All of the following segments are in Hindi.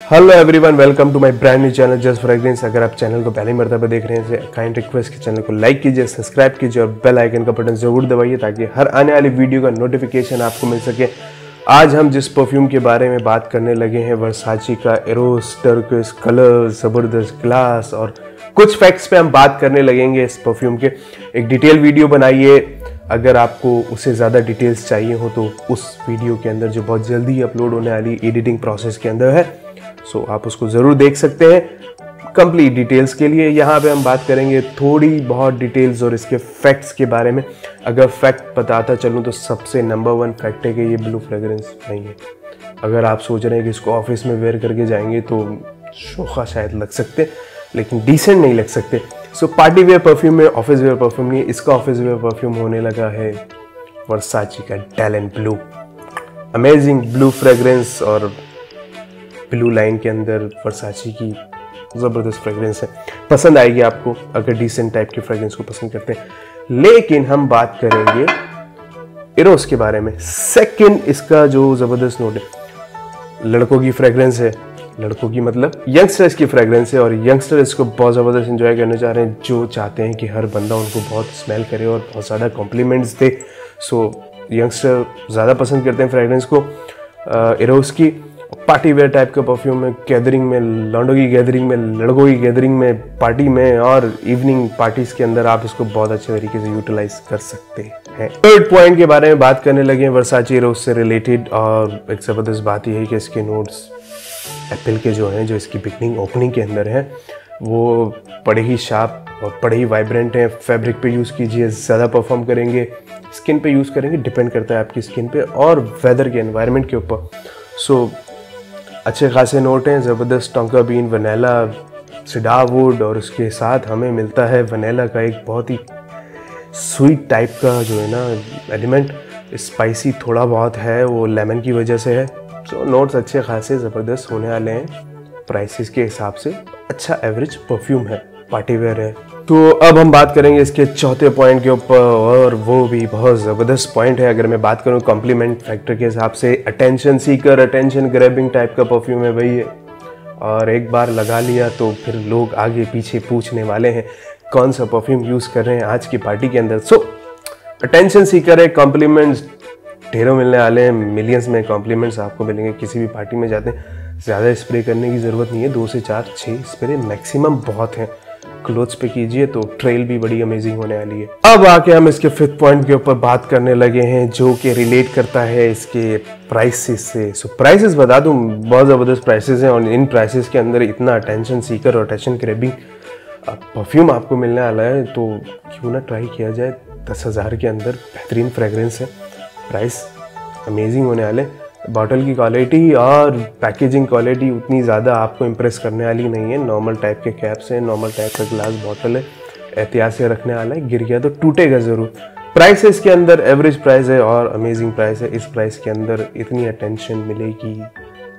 Hello everyone welcome to my brand new channel just fragrance अगर आप चैनल को पहली मरतबा देख रहे हैं काइंड रिक्वेस्ट के चैनल को लाइक कीजिए सब्सक्राइब कीजिए और बेल आइकन का बटन ज़रूर दबाइए ताकि हर आने वाली वीडियो का नोटिफिकेशन आपको मिल सके। आज हम जिस परफ्यूम के बारे में बात करने लगे हैं वर्साची का एरोस टर्कस कलर ज़बरदस्त ग्लास और कुछ फैक्ट्स पे हम बात करने लगेंगे इस परफ्यूम के। एक डिटेल वीडियो बनाइए। अगर आपको उससे ज़्यादा डिटेल्स चाहिए हो तो उस वीडियो के अंदर जो बहुत जल्दी अपलोड होने वाली एडिटिंग प्रोसेस के अंदर है सो आप उसको ज़रूर देख सकते हैं। कंप्लीट डिटेल्स के लिए यहाँ पे हम बात करेंगे थोड़ी बहुत डिटेल्स और इसके फैक्ट्स के बारे में। अगर फैक्ट बताता चलूँ तो सबसे नंबर वन फैक्ट है कि ये ब्लू फ्रेगरेंस नहीं है। अगर आप सोच रहे हैं कि इसको ऑफ़िस में वेयर करके जाएँगे तो शोखा शायद लग सकते लेकिन डिसेंट नहीं लग सकते। सो पार्टी वेयर परफ्यूम में ऑफ़िस वेयर परफ्यूम नहीं इसका ऑफ़िस वेयर परफ्यूम होने लगा है वर्साची का talent blue amazing blue fragrance और ब्लू लाइन के अंदर वर्साची की ज़बरदस्त फ्रेगरेंस है। पसंद आएगी आपको, अगर डिसेंट टाइप की फ्रेगरेंस को पसंद करते हैं। लेकिन हम बात करेंगे इरोस के बारे में। सेकंड इसका जो ज़बरदस्त नोट है, लड़कों की फ्रेगरेंस है। लड़कों की मतलब यंगस्टर्स की फ्रेगरेंस है और यंगस्टर इसको बहुत ज़बरदस्त इन्जॉय करने चाह रहे हैं, जो चाहते हैं कि हर बंदा उनको बहुत स्मेल करे और बहुत ज़्यादा कॉम्प्लीमेंट्स दे। सो यंगस्टर ज़्यादा पसंद करते हैं फ्रेगरेंस को। इरोस की पार्टी वेयर टाइप का परफ्यूम में गैदरिंग में लॉन्डो की गैदरिंग में लड़कों की गैदरिंग में पार्टी में और इवनिंग पार्टीज़ के अंदर आप इसको बहुत अच्छे तरीके से यूटिलाइज कर सकते हैं। थर्ड पॉइंट के बारे में बात करने लगे हैं वर्साची रोज से रिलेटेड और एक ज़बरदस्त बात यह है कि इसके नोट्स एप्पल के जो हैं जो इसकी बिगनिंग ओपनिंग के अंदर हैं वो बड़े ही शार्प और बड़े ही वाइब्रेंट हैं। फैब्रिक पे यूज़ कीजिए ज़्यादा परफॉर्म करेंगे। स्किन पे यूज़ करेंगे डिपेंड करता है आपकी स्किन पे और वेदर के एनवायरनमेंट के ऊपर। सो so, अच्छे खासे नोट हैं ज़बरदस्त टोंका बीन, वनीला सिडावुड और उसके साथ हमें मिलता है वनीला का एक बहुत ही स्वीट टाइप का जो है ना एलिमेंट। स्पाइसी थोड़ा बहुत है, वो लेमन की वजह से है। तो नोट्स अच्छे खासे ज़बरदस्त होने वाले हैं। प्राइसेस के हिसाब से अच्छा एवरेज परफ्यूम है। पार्टी वेयर है। तो अब हम बात करेंगे इसके चौथे पॉइंट के ऊपर, और वो भी बहुत ज़बरदस्त पॉइंट है। अगर मैं बात करूँ कॉम्प्लीमेंट फैक्टर के हिसाब से attention seeker attention grabbing type का परफ्यूम है है और एक बार लगा लिया तो फिर लोग आगे पीछे पूछने वाले हैं, कौन सा परफ्यूम यूज़ कर रहे हैं आज की पार्टी के अंदर। सो अटेंशन सीकर है कॉम्प्लीमेंट्स ढेरों मिलने वाले हैं मिलियंस में कॉम्प्लीमेंट्स आपको मिलेंगे, किसी भी पार्टी में जाते हैं। ज़्यादा स्प्रे करने की ज़रूरत नहीं है, दो से चार छः स्प्रे मैक्सिमम बहुत हैं। क्लोथ्स पे कीजिए तो ट्रेल भी बड़ी अमेजिंग होने वाली है। अब आके हम इसके फिफ्थ पॉइंट के ऊपर बात करने लगे हैं जो कि रिलेट करता है इसके प्राइसेस से। सो so, प्राइसेस बता दूँ बहुत ज़बरदस्त प्राइसेस हैं और इन प्राइसेस के अंदर इतना अटेंशन सीकर और अटेंशन क्रेबिंग परफ्यूम आपको मिलने वाला है तो क्यों ना ट्राई किया जाए। दस हज़ार के अंदर बेहतरीन फ्रेगरेंस है। प्राइस अमेजिंग होने वाले। बॉटल की क्वालिटी और पैकेजिंग क्वालिटी उतनी ज़्यादा आपको इम्प्रेस करने वाली नहीं है। नॉर्मल टाइप के कैप्स हैं नॉर्मल टाइप का ग्लास बॉटल है, एहतियात से रखने वाला है। गिर गया तो टूटेगा ज़रूर। प्राइस है इसके अंदर एवरेज प्राइस है और अमेजिंग प्राइस है। इस प्राइस के अंदर इतनी अटेंशन मिलेगी,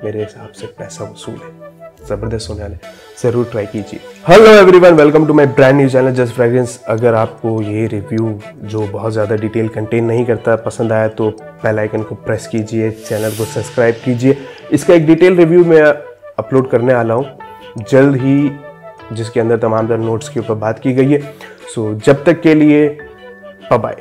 मेरे हिसाब से पैसा वसूल है। ज़बरदस्त होने वाले ज़रूर ट्राई कीजिए। Hello everyone welcome to my brand new channel just fragrance अगर आपको ये रिव्यू जो बहुत ज़्यादा डिटेल कंटेन नहीं करता, पसंद आया तो बेल आइकन को प्रेस कीजिए चैनल को सब्सक्राइब कीजिए। इसका एक डिटेल रिव्यू मैं अपलोड करने वाला हूँ। जल्द ही जिसके अंदर तमाम नोट्स के ऊपर बात की गई है। सो जब तक के लिए बाय